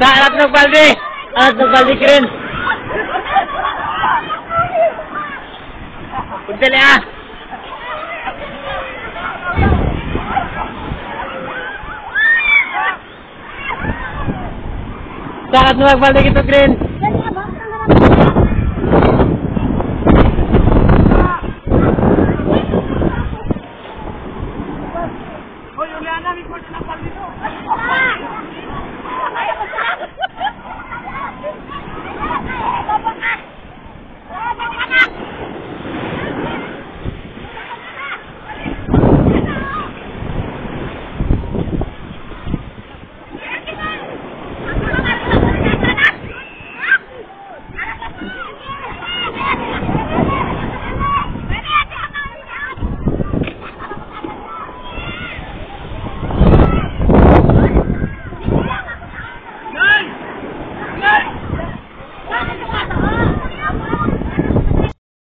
Tak, alat nak baldi. Alat nak baldi keren. Kuntil ya. Tak, alat nuk baldi gitu keren. Thank you. Let's